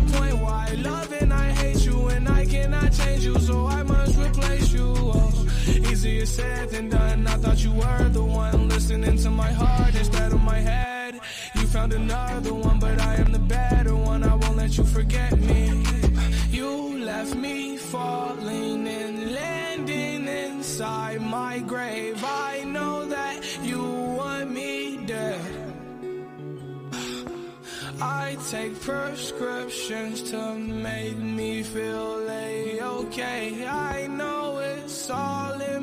The point why I love and I hate you, and I cannot change you, so I must replace you. Oh, easier said than done. I thought you were the one listening to my heart instead of my head. You found another one, but I am the better one. I won't let you forget me. You left me falling I take prescriptions to make me feel a-okay. I know it's all in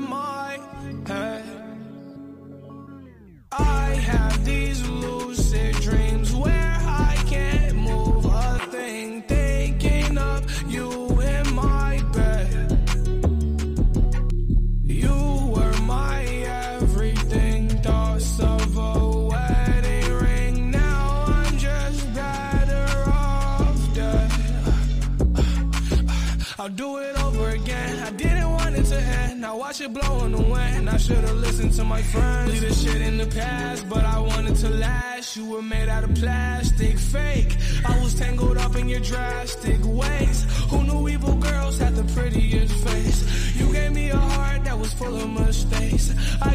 I'll do it over again. I didn't want it to end. Now watch it blow in the wind. I should've listened to my friends. Leave this shit in the past, but I wanted to last. You were made out of plastic, fake. I was tangled up in your drastic ways. Who knew evil girls had the prettiest face? You gave me a heart that was full of mistakes. I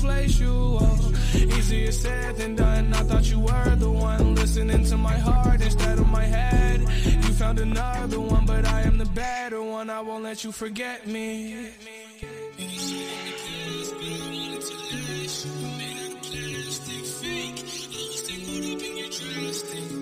place you are. Easier said than done. I thought you were the one listening to my heart instead of my head. You found another one, but I am the better one. I won't let you forget me. Stick fake, I was up in your.